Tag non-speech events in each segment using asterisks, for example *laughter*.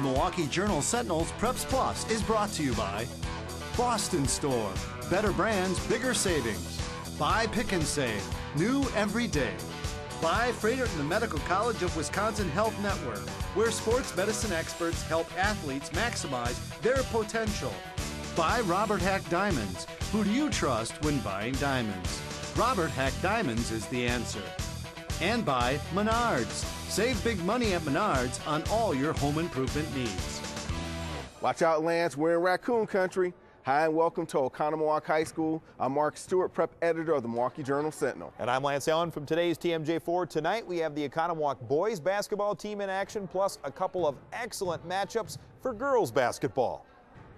The Milwaukee Journal Sentinel's Preps Plus is brought to you by Boston Store. Better brands, bigger savings. Buy Pick and Save. New every day. By Froedtert and the Medical College of Wisconsin Health Network, where sports medicine experts help athletes maximize their potential. By Robert Hack Diamonds. Who do you trust when buying diamonds? Robert Hack Diamonds is the answer. And by Menards. Save big money at Menards on all your home improvement needs. Watch out, Lance. We're in raccoon country. Hi, and welcome to Oconomowoc High School. I'm Mark Stewart, prep editor of the Milwaukee Journal Sentinel. And I'm Lance Allen from today's TMJ4. Tonight we have the Oconomowoc boys basketball team in action, plus a couple of excellent matchups for girls basketball.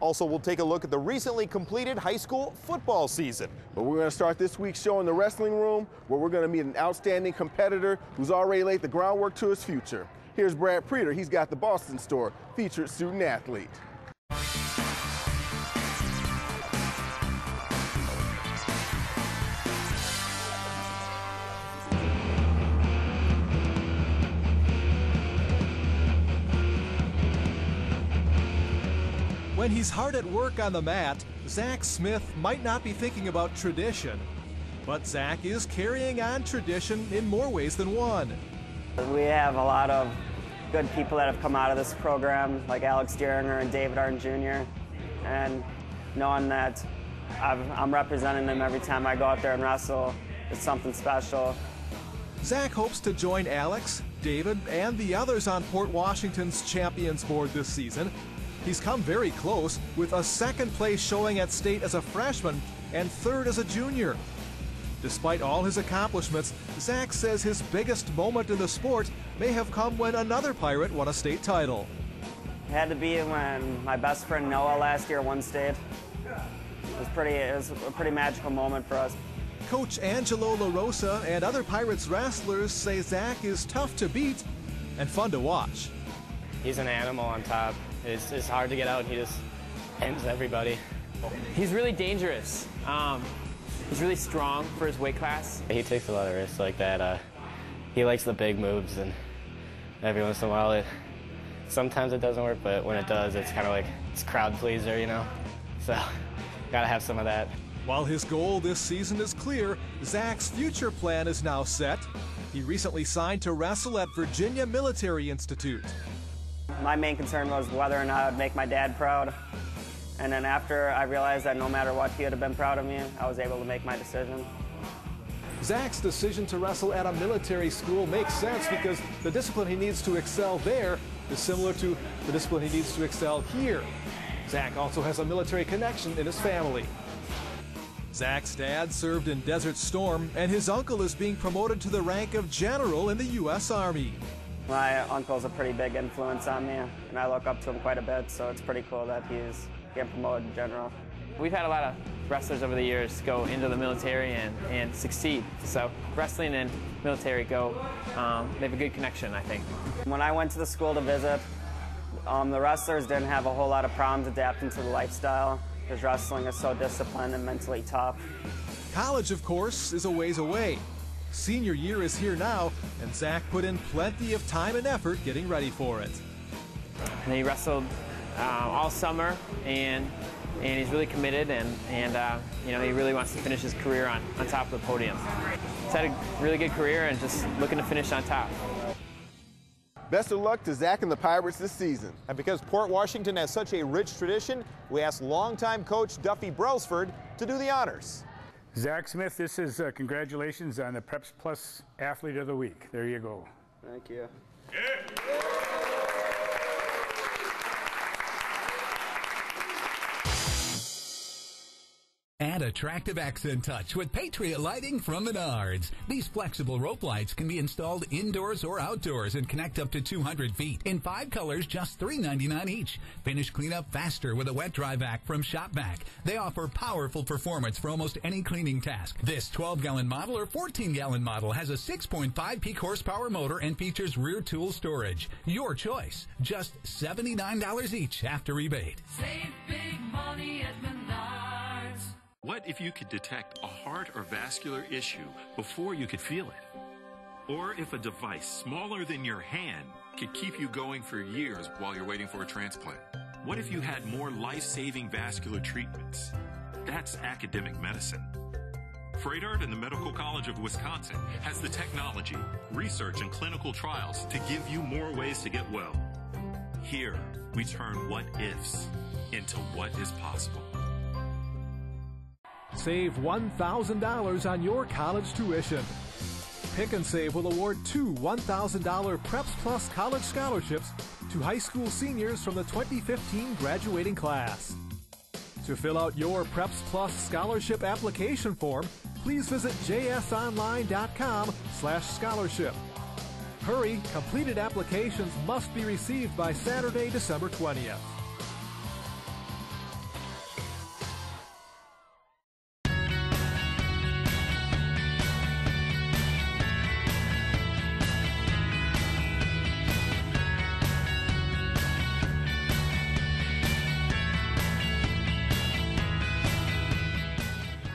Also, we'll take a look at the recently completed high school football season. But we're going to start this week's show in the wrestling room, where we're going to meet an outstanding competitor who's already laid the groundwork to his future. Here's Brad Preeter. He's got the Boston store, featured student athlete. When he's hard at work on the mat, Zach Smith might not be thinking about tradition. But Zach is carrying on tradition in more ways than one. We have a lot of good people that have come out of this program, like Alex Dieringer and David Arndt Jr. And knowing that i am representing them every time I go out there and wrestle, it's something special. Zach hopes to join Alex, David, and the others on Port Washington's Champions Board this season He's come very close with a second place showing at state as a freshman and third as a junior. Despite all his accomplishments, Zach says his biggest moment in the sport may have come when another Pirate won a state title. It had to be when my best friend Noah last year won state. It was pretty, it was a pretty magical moment for us. Coach Angelo LaRosa and other Pirates wrestlers say Zach is tough to beat and fun to watch. He's an animal on top. It's, it's hard to get out. and He just ends everybody. He's really dangerous. Um, he's really strong for his weight class. He takes a lot of risks like that. Uh, he likes the big moves, and every once in a while, it sometimes it doesn't work, but when it does, it's kind of like it's crowd pleaser, you know. So, gotta have some of that. While his goal this season is clear, Zach's future plan is now set. He recently signed to wrestle at Virginia Military Institute. My main concern was whether or not I would make my dad proud. And then after I realized that no matter what, he would have been proud of me, I was able to make my decision. Zach's decision to wrestle at a military school makes sense because the discipline he needs to excel there is similar to the discipline he needs to excel here. Zach also has a military connection in his family. Zach's dad served in Desert Storm, and his uncle is being promoted to the rank of general in the U.S. Army. My uncle's a pretty big influence on me, and I look up to him quite a bit, so it's pretty cool that he's getting promoted to general. We've had a lot of wrestlers over the years go into the military and, and succeed. So wrestling and military go, um, they have a good connection, I think. When I went to the school to visit, um, the wrestlers didn't have a whole lot of problems adapting to the lifestyle because wrestling is so disciplined and mentally tough. College, of course, is a ways away, Senior year is here now, and Zach put in plenty of time and effort getting ready for it. And he wrestled uh, all summer, and and he's really committed, and and uh, you know he really wants to finish his career on on top of the podium. He's had a really good career, and just looking to finish on top. Best of luck to Zach and the Pirates this season. And because Port Washington has such a rich tradition, we asked longtime coach Duffy Brailsford to do the honors. Zach Smith, this is uh, congratulations on the Preps Plus Athlete of the Week. There you go. Thank you. Yeah. Add attractive accent touch with Patriot Lighting from Menards. These flexible rope lights can be installed indoors or outdoors and connect up to 200 feet in five colors, just $3.99 each. Finish cleanup faster with a wet dry vac from ShopVac. They offer powerful performance for almost any cleaning task. This 12 gallon model or 14 gallon model has a 6.5 peak horsepower motor and features rear tool storage. Your choice. Just $79 each after rebate. Save big money at Menards. What if you could detect a heart or vascular issue before you could feel it? Or if a device smaller than your hand could keep you going for years while you're waiting for a transplant? What if you had more life saving vascular treatments? That's academic medicine. Froedtert and the Medical College of Wisconsin has the technology, research, and clinical trials to give you more ways to get well. Here, we turn what ifs into what is possible. Save $1,000 on your college tuition. Pick and Save will award two $1,000 Preps Plus college scholarships to high school seniors from the 2015 graduating class. To fill out your Preps Plus scholarship application form, please visit jsonline.com slash scholarship. Hurry, completed applications must be received by Saturday, December 20th.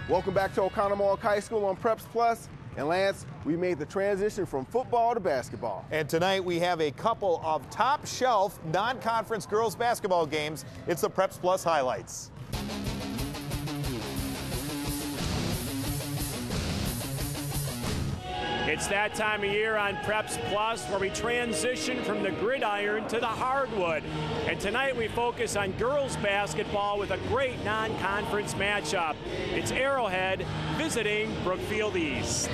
Welcome back to Oconomowoc High School on Preps Plus. And Lance, we made the transition from football to basketball. And tonight we have a couple of top shelf non conference girls basketball games. It's the Preps Plus highlights. It's that time of year on Preps Plus where we transition from the gridiron to the hardwood. And tonight we focus on girls basketball with a great non conference matchup. It's Arrowhead visiting Brookfield East.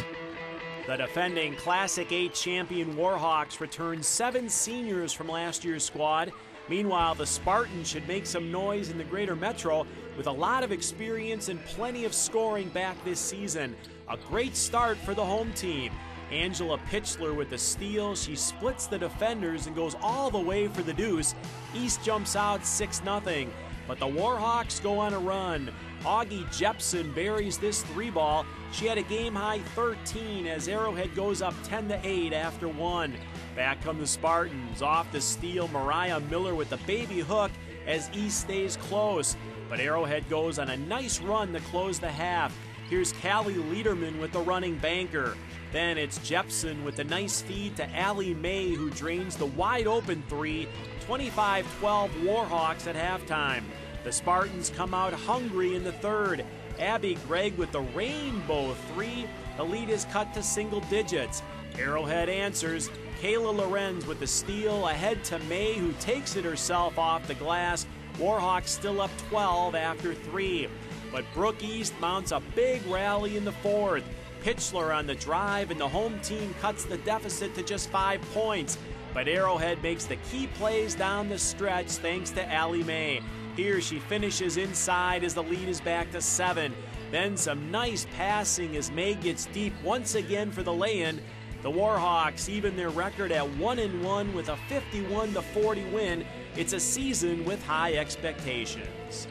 The defending Classic 8 champion Warhawks return seven seniors from last year's squad. Meanwhile, the Spartans should make some noise in the greater metro with a lot of experience and plenty of scoring back this season. A great start for the home team. Angela Pitchler with the steal. She splits the defenders and goes all the way for the deuce. East jumps out 6 0. But the Warhawks go on a run. Augie Jepson buries this three ball. She had a game high 13 as Arrowhead goes up 10 to 8 after one. Back come the Spartans. Off the steal, Mariah Miller with the baby hook as East stays close. But Arrowhead goes on a nice run to close the half. Here's Callie Liederman with the running banker. Then it's Jepson with a nice feed to Allie May, who drains the wide open three. 25 12 Warhawks at halftime. The Spartans come out hungry in the third. Abby Gregg with the rainbow three. The lead is cut to single digits. Arrowhead answers. Kayla Lorenz with the steal ahead to May, who takes it herself off the glass. Warhawks still up 12 after three. But Brook East mounts a big rally in the fourth. Pitchler on the drive, and the home team cuts the deficit to just five points. But Arrowhead makes the key plays down the stretch thanks to Allie May. Here she finishes inside as the lead is back to seven. Then some nice passing as May gets deep once again for the lay-in. The Warhawks even their record at 1 and 1 with a 51 to 40 win. It's a season with high expectations.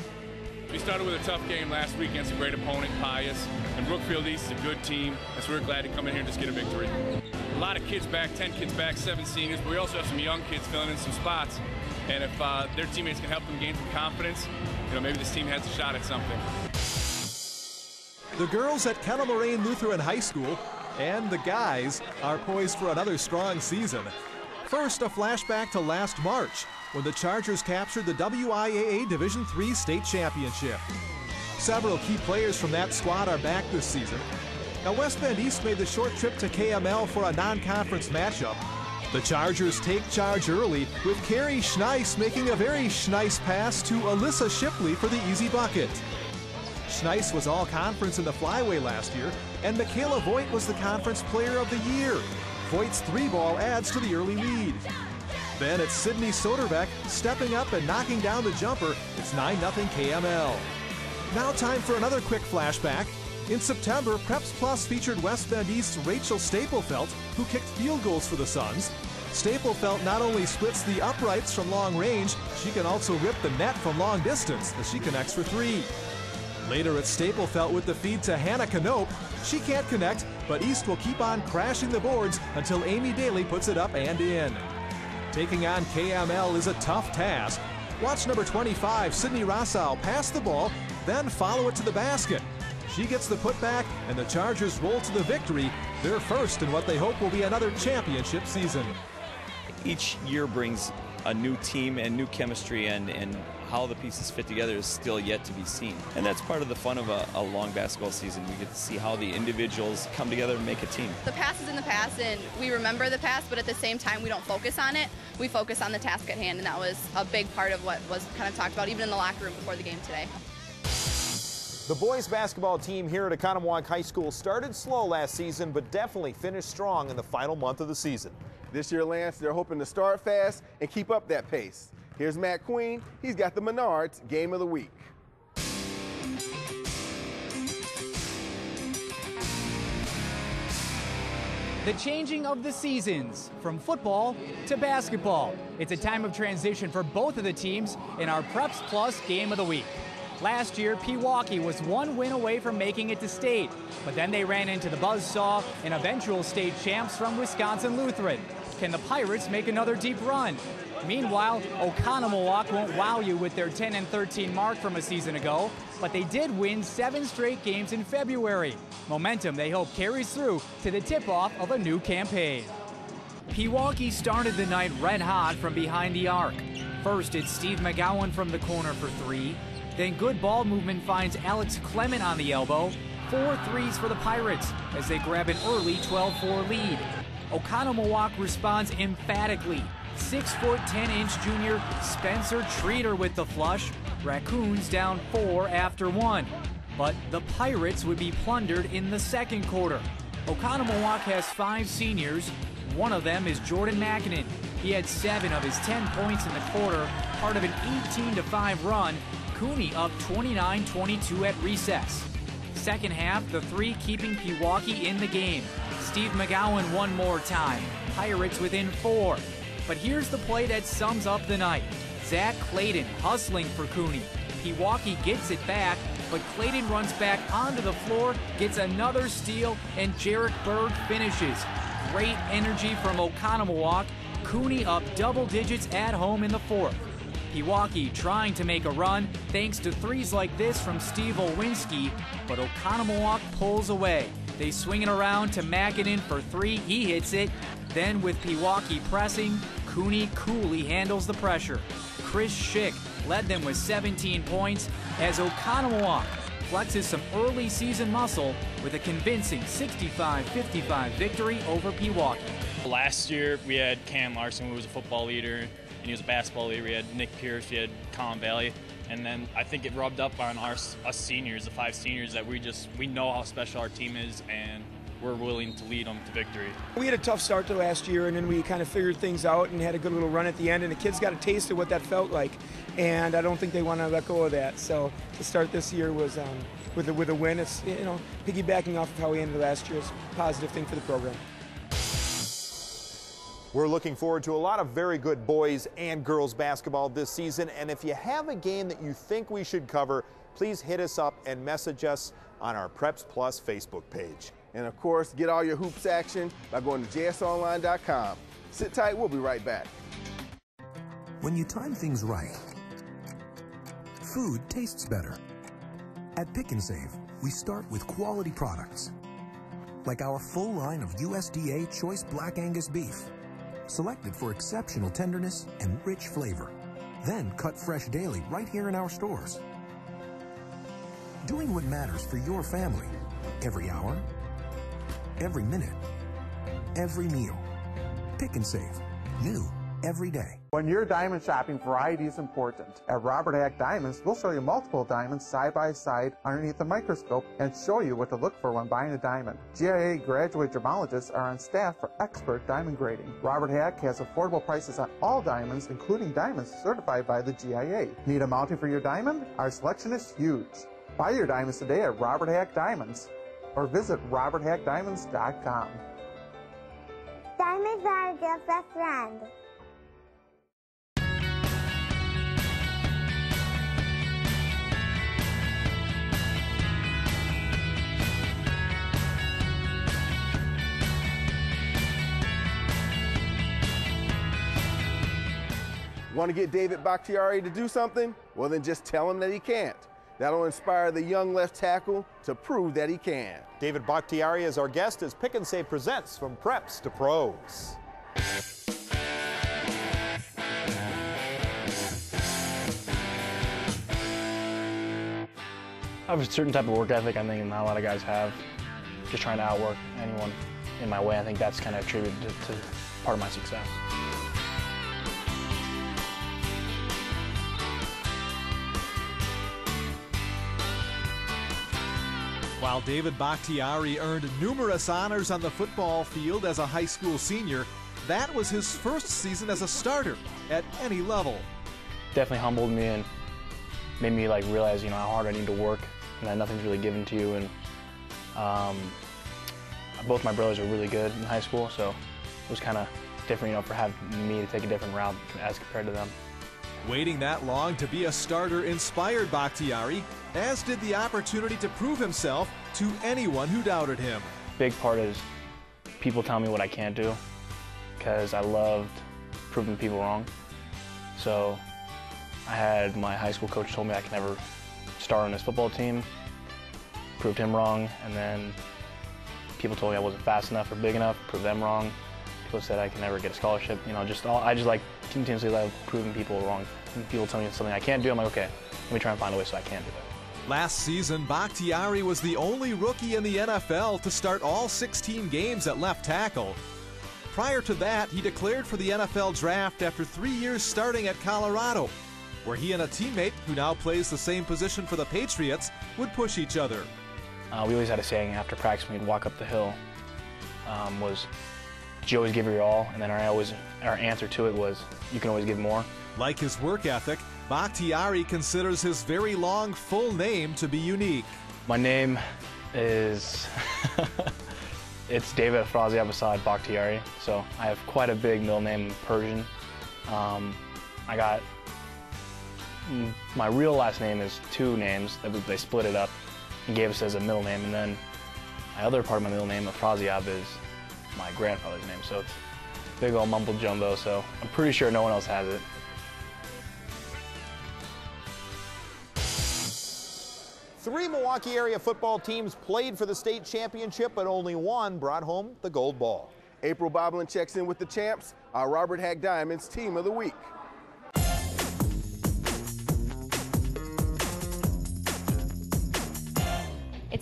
We started with a tough game last week against a great opponent, Pius, and Brookfield East is a good team, and so we're glad to come in here and just get a victory. A lot of kids back, 10 kids back, seven seniors, but we also have some young kids filling in some spots, and if uh, their teammates can help them gain some confidence, you know, maybe this team has a shot at something. The girls at Kettle Moraine Lutheran High School and the guys are poised for another strong season. First, a flashback to last March when the Chargers captured the WIAA Division III state championship. Several key players from that squad are back this season. Now, West Bend East made the short trip to KML for a non conference matchup. The Chargers take charge early with Carrie Schneiss making a very Schneiss pass to Alyssa Shipley for the easy bucket. Schneiss was all conference in the flyway last year, and Michaela Voigt was the conference player of the year. Voigt's three ball adds to the early lead. Then it's Sydney Soderbeck stepping up and knocking down the jumper. It's 9 0 KML. Now, time for another quick flashback. In September, Preps Plus featured West Bend East's Rachel Staplefelt, who kicked field goals for the Suns. Staplefelt not only splits the uprights from long range, she can also rip the net from long distance as she connects for three. Later, it's Staplefelt with the feed to Hannah Canope. She can't connect, but East will keep on crashing the boards until Amy Daly puts it up and in. Taking on KML is a tough task. Watch number 25, Sydney Rossau, pass the ball, then follow it to the basket. She gets the putback, and the Chargers roll to the victory. They're first in what they hope will be another championship season. Each year brings a new team and new chemistry, and, and how the pieces fit together is still yet to be seen. And that's part of the fun of a, a long basketball season. We get to see how the individuals come together and make a team. The past is in the past, and we remember the past, but at the same time, we don't focus on it. We focus on the task at hand, and that was a big part of what was kind of talked about, even in the locker room before the game today. The boys basketball team here at Oconomowoc High School started slow last season, but definitely finished strong in the final month of the season. This year, Lance, they're hoping to start fast and keep up that pace. Here's Matt Queen. He's got the Menards Game of the Week. The changing of the seasons from football to basketball. It's a time of transition for both of the teams in our Preps Plus Game of the Week. Last year, Pewaukee was one win away from making it to state, but then they ran into the buzzsaw and eventual state champs from Wisconsin Lutheran. Can the Pirates make another deep run? Meanwhile, Oconomowoc won't wow you with their 10 and 13 mark from a season ago, but they did win seven straight games in February. Momentum they hope carries through to the tip-off of a new campaign. Pewaukee started the night red hot from behind the arc. First, it's Steve McGowan from the corner for three. Then good ball movement finds Alex Clement on the elbow. Four threes for the Pirates as they grab an early 12-4 lead. Oconomowoc responds emphatically. Six foot 10 inch junior Spencer Treater with the flush. Raccoons down four after one. But the Pirates would be plundered in the second quarter. Oconomowoc has five seniors. One of them is Jordan Mackinnon. He had seven of his 10 points in the quarter, part of an 18 5 run. Cooney up 29 22 at recess. Second half, the three keeping Pewaukee in the game. Steve McGowan one more time. Pirates within four. But here's the play that sums up the night. Zach Clayton hustling for Cooney. Pewaukee gets it back, but Clayton runs back onto the floor, gets another steal, and Jarek Berg finishes. Great energy from Oconomowoc. Cooney up double digits at home in the fourth. Pewaukee trying to make a run thanks to threes like this from Steve Olwinski, but Oconomowoc pulls away. They swing it around to Mackinnon for three. He hits it. Then with Pewaukee pressing, Cooney coolly handles the pressure. Chris Schick led them with 17 points as Oconomowoc flexes some early season muscle with a convincing 65-55 victory over Pewaukee. Last year we had Cam Larson, who was a football leader, and he was a basketball leader. We had Nick Pierce, we had Colin Valley, and then I think it rubbed up on our us seniors, the five seniors, that we just we know how special our team is, and we're willing to lead them to victory. We had a tough start to last year, and then we kind of figured things out and had a good little run at the end. And the kids got a taste of what that felt like, and I don't think they want to let go of that. So to start this year was um, with a, with a win. It's you know piggybacking off of how we ended last year is a positive thing for the program. We're looking forward to a lot of very good boys and girls basketball this season. And if you have a game that you think we should cover, please hit us up and message us on our Preps Plus Facebook page. And of course, get all your hoops action by going to jsonline.com. Sit tight, we'll be right back. When you time things right, food tastes better. At Pick and Save, we start with quality products, like our full line of USDA Choice Black Angus beef, selected for exceptional tenderness and rich flavor. Then cut fresh daily right here in our stores. Doing what matters for your family every hour, every minute, every meal. Pick and save. New every day. When you're diamond shopping, variety is important. At Robert Hack Diamonds, we'll show you multiple diamonds side by side underneath the microscope and show you what to look for when buying a diamond. GIA graduate gemologists are on staff for expert diamond grading. Robert Hack has affordable prices on all diamonds, including diamonds certified by the GIA. Need a mounting for your diamond? Our selection is huge. Buy your diamonds today at Robert Hack Diamonds or visit roberthackdiamonds.com. Diamonds are just a friend. Want to get David Bakhtiari to do something? Well, then just tell him that he can't. That'll inspire the young left tackle to prove that he can. David Bakhtiari is our guest as Pick and Save presents from preps to pros. I have a certain type of work ethic I think not a lot of guys have. Just trying to outwork anyone in my way. I think that's kind of attributed to, to part of my success. While David Bakhtiari earned numerous honors on the football field as a high school senior, that was his first season as a starter at any level. Definitely humbled me and made me like realize, you know, how hard I need to work and that nothing's really given to you. And um, both my brothers were really good in high school, so it was kind of different, you know, for having me to take a different route as compared to them. Waiting that long to be a starter inspired Bakhtiari, as did the opportunity to prove himself to anyone who doubted him. Big part is people tell me what I can't do because I loved proving people wrong. So I had my high school coach told me I could never start on his football team, proved him wrong, and then people told me I wasn't fast enough or big enough, proved them wrong. People said I could never get a scholarship. You know, just all, I just like continuously love proving people wrong. When people tell me something I can't do, I'm like, okay, let me try and find a way so I can do it. Last season, Bakhtiari was the only rookie in the NFL to start all 16 games at left tackle. Prior to that, he declared for the NFL draft after three years starting at Colorado, where he and a teammate who now plays the same position for the Patriots would push each other. Uh, we always had a saying after practice when we'd walk up the hill um, was, "Did you always give your all?" And then our always our answer to it was, "You can always give more." Like his work ethic, Bakhtiari considers his very long full name to be unique. My name is *laughs* it's David Afrazi Abasad Bakhtiari. So I have quite a big middle name Persian. Um, I got my real last name is two names. They split it up and gave us as a middle name. And then my other part of my middle name, Afraziab, is my grandfather's name. So it's big old mumble jumbo. So I'm pretty sure no one else has it. Three Milwaukee area football teams played for the state championship, but only one brought home the gold ball. April Boblin checks in with the champs, our Robert Hack Diamonds Team of the Week.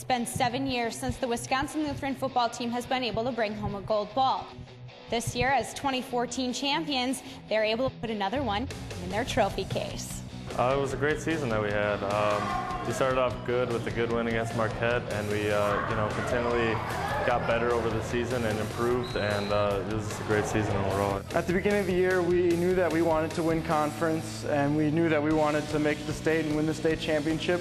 It's been seven years since the Wisconsin Lutheran football team has been able to bring home a gold ball. This year, as 2014 champions, they're able to put another one in their trophy case. Uh, it was a great season that we had. Um, we started off good with a good win against Marquette, and we, uh, you know, continually got better over the season and improved, and uh, it was just a great season overall. At the beginning of the year, we knew that we wanted to win conference, and we knew that we wanted to make the state and win the state championship.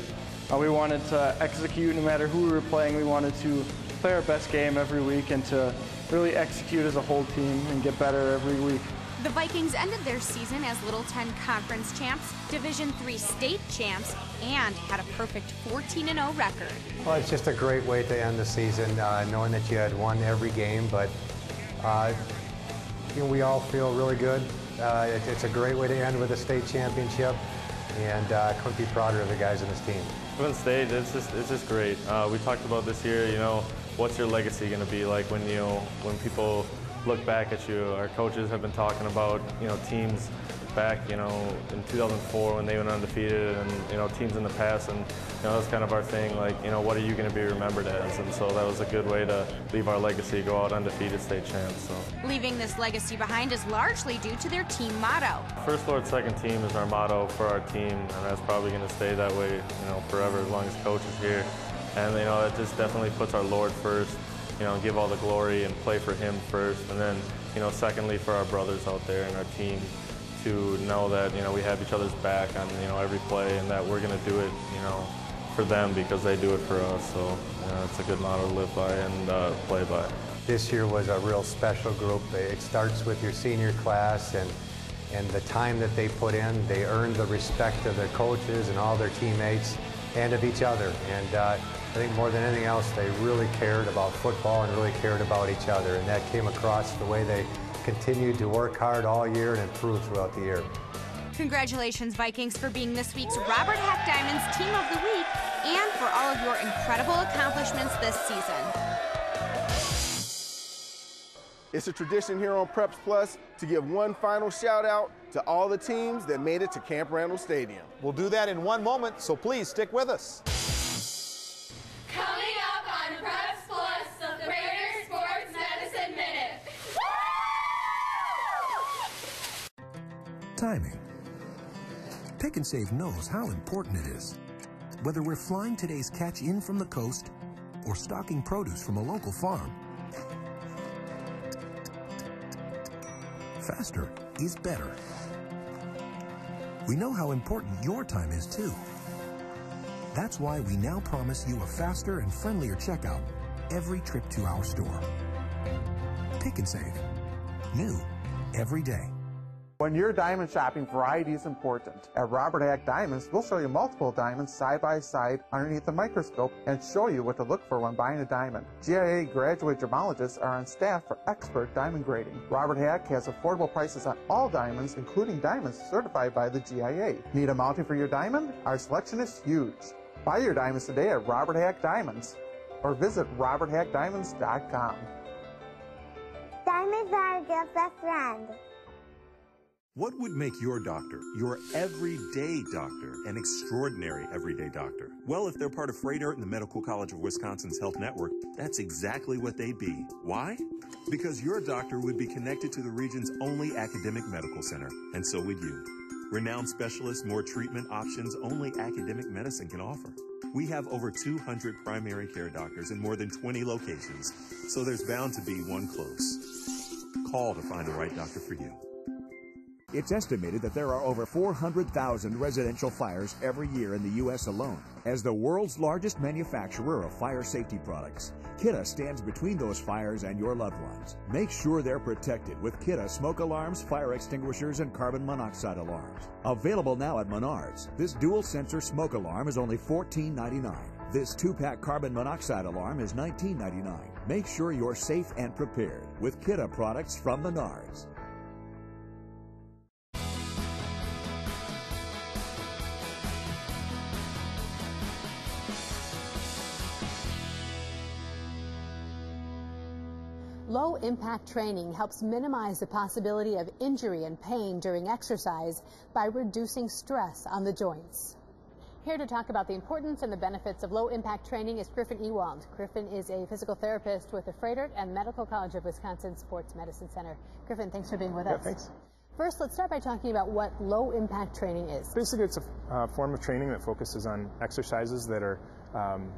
Uh, we wanted to execute no matter who we were playing. We wanted to play our best game every week and to really execute as a whole team and get better every week. The Vikings ended their season as Little 10 Conference champs, Division 3 state champs, and had a perfect 14-0 record. Well, it's just a great way to end the season, uh, knowing that you had won every game, but uh, you know, we all feel really good. Uh, it, it's a great way to end with a state championship, and uh, couldn't be prouder of the guys in this team. Win state, it's just it's just great. Uh, we talked about this year. You know, what's your legacy going to be like when you when people look back at you? Our coaches have been talking about you know teams back you know in 2004 when they went undefeated, and you know teams in the past, and you know that's kind of our thing. Like you know what are you going to be remembered as? And so that was a good way to leave our legacy, go out undefeated state champs. So. Leaving this legacy behind is largely due to their team motto. First Lord, second team is our motto for our team, and that's probably going to stay that way, you know, forever as long as coach is here. And you know, it just definitely puts our Lord first. You know, give all the glory and play for Him first, and then you know, secondly for our brothers out there and our team to know that you know we have each other's back on you know every play, and that we're going to do it, you know, for them because they do it for us. So you know, it's a good motto to live by and uh, play by. This year was a real special group. It starts with your senior class and and the time that they put in, they earned the respect of their coaches and all their teammates and of each other. And uh, I think more than anything else, they really cared about football and really cared about each other. And that came across the way they continued to work hard all year and improve throughout the year. Congratulations, Vikings, for being this week's Robert Hack Diamonds Team of the Week and for all of your incredible accomplishments this season. It's a tradition here on Preps Plus to give one final shout out to all the teams that made it to Camp Randall Stadium. We'll do that in one moment, so please stick with us. Timing. Pick and Save knows how important it is. Whether we're flying today's catch in from the coast or stocking produce from a local farm, faster is better. We know how important your time is too. That's why we now promise you a faster and friendlier checkout every trip to our store. Pick and Save. New every day. When you're diamond shopping, variety is important. At Robert Hack Diamonds, we'll show you multiple diamonds side by side underneath the microscope and show you what to look for when buying a diamond. GIA graduate gemologists are on staff for expert diamond grading. Robert Hack has affordable prices on all diamonds, including diamonds certified by the GIA. Need a mounting for your diamond? Our selection is huge. Buy your diamonds today at Robert Hack Diamonds or visit roberthackdiamonds.com. Diamonds are a girl's best friend. What would make your doctor, your everyday doctor, an extraordinary everyday doctor? Well, if they're part of Froedtert and the Medical College of Wisconsin's health network, that's exactly what they'd be. Why? Because your doctor would be connected to the region's only academic medical center, and so would you. Renowned specialists, more treatment options only academic medicine can offer. We have over 200 primary care doctors in more than 20 locations, so there's bound to be one close. Call to find the right doctor for you. It's estimated that there are over 400,000 residential fires every year in the U.S. alone. As the world's largest manufacturer of fire safety products, Kidde stands between those fires and your loved ones. Make sure they're protected with Kidde smoke alarms, fire extinguishers, and carbon monoxide alarms. Available now at Menards, this dual sensor smoke alarm is only $14.99. This two pack carbon monoxide alarm is $19.99. Make sure you're safe and prepared with Kidde products from Menards. Impact training helps minimize the possibility of injury and pain during exercise by reducing stress on the joints. Here to talk about the importance and the benefits of low impact training is Griffin Ewald. Griffin is a physical therapist with the Froedtert and Medical College of Wisconsin Sports Medicine Center. Griffin, thanks for being with Yeah, us. thanks. First, let's start by talking about what low impact training is. Basically, it's a uh, form of training that focuses on exercises that are um,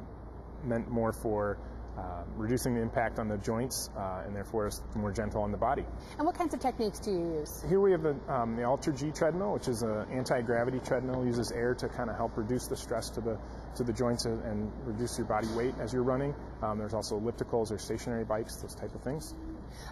meant more for uh, reducing the impact on the joints uh, and therefore is more gentle on the body. And what kinds of techniques do you use? Here we have the, um, the AlterG treadmill, which is an anti-gravity treadmill. Uses air to kind of help reduce the stress to the to the joints and, and reduce your body weight as you're running. Um, there's also ellipticals or stationary bikes, those type of things.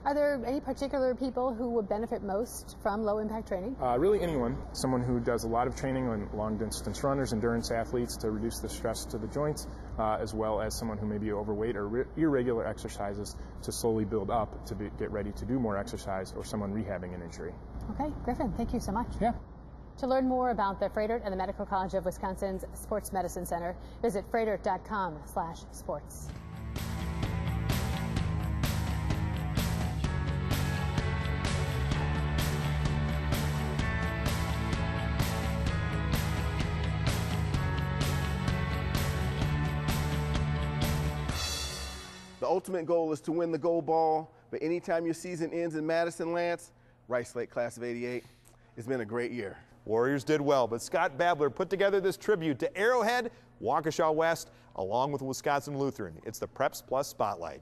Are there any particular people who would benefit most from low impact training? Uh, really anyone, someone who does a lot of training on long distance runners, endurance athletes to reduce the stress to the joints, uh, as well as someone who may be overweight or re- irregular exercises to slowly build up to be, get ready to do more exercise, or someone rehabbing an injury. Okay, Griffin, thank you so much. Yeah. To learn more about the Froedtert and the Medical College of Wisconsin's Sports Medicine Center, visit froedtert.com slash sports. The ultimate goal is to win the gold ball, but anytime your season ends in Madison, Lance, Rice Lake class of 88, it's been a great year. Warriors did well, but Scott Babler put together this tribute to Arrowhead, Waukesha West, along with Wisconsin Lutheran. It's the Preps Plus Spotlight.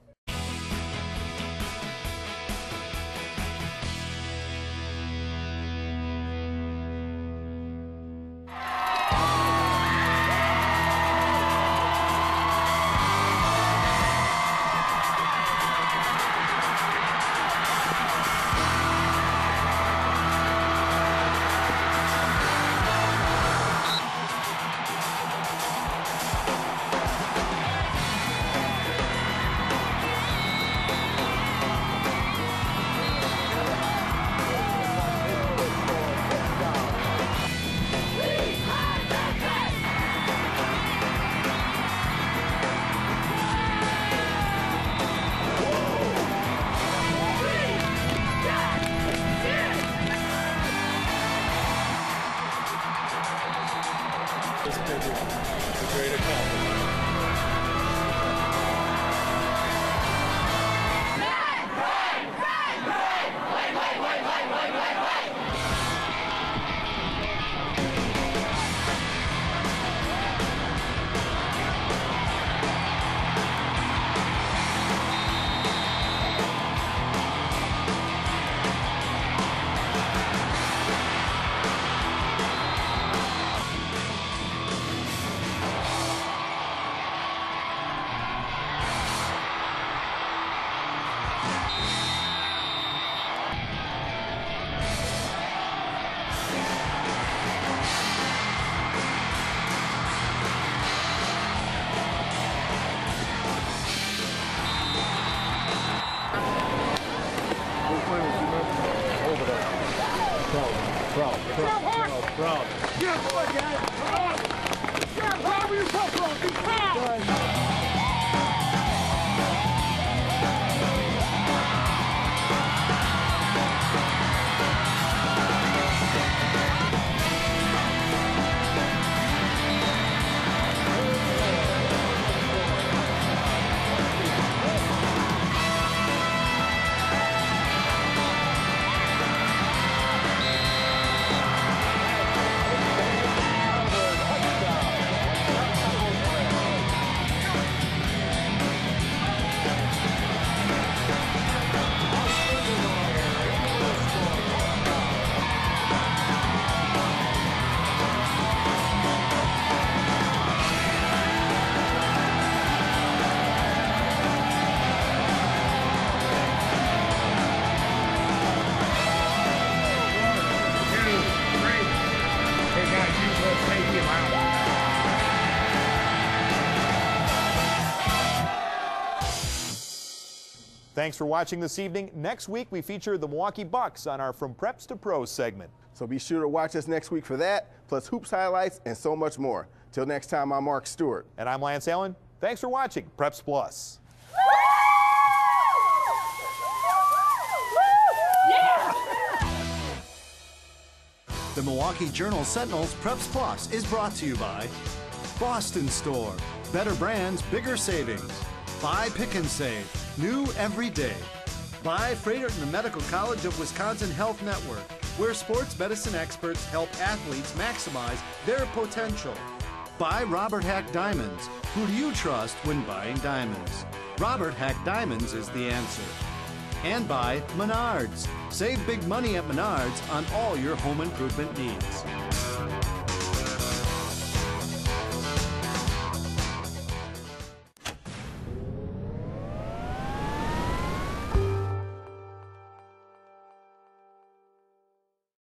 Thanks for watching this evening. Next week, we feature the Milwaukee Bucks on our From Preps to Pros segment. So be sure to watch us next week for that, plus hoops highlights and so much more. Till next time, I'm Mark Stewart. And I'm Lance Allen. Thanks for watching Preps Plus. The Milwaukee Journal Sentinel's Preps Plus is brought to you by Boston Store. Better brands, bigger savings. Buy Pick and Save. New every day. By and the Medical College of Wisconsin Health Network, where sports medicine experts help athletes maximize their potential. By Robert Hack Diamonds. Who do you trust when buying diamonds? Robert Hack Diamonds is the answer. And by Menards. Save big money at Menards on all your home improvement needs.